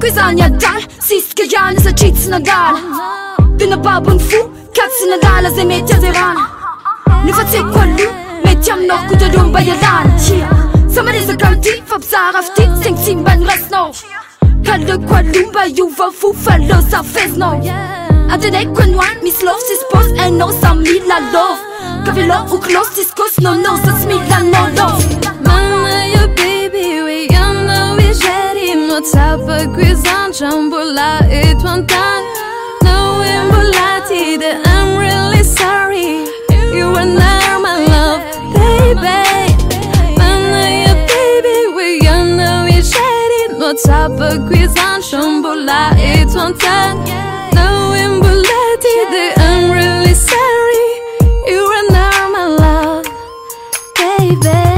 qusanata siscaan zacetsnadal de nababun fu cat snadala ze metia zeran nufaze qualu metiam nocutadumbaiadan samaresacanti fapsarafti sen sim ben rasno ca de qua lu baiu va fu falosa fezno a tene quanuai mislosispos en nosa mi la lo cavelo uclostiscos no nosas milanoo WhatsApp cuisant, jambola et twantan. No imbolati that I'm really sorry. You are not my love, baby. Mana ya baby, we are no shady. WhatsApp cuisant, jambola et twantan. No imbolati that I'm really sorry. You are not my love, baby.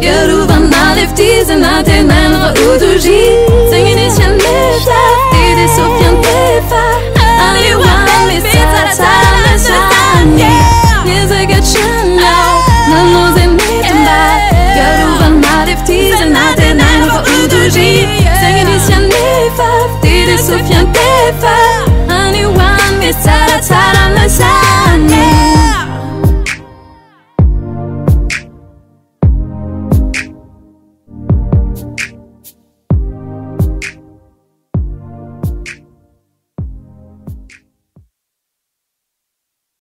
Yoruba, not if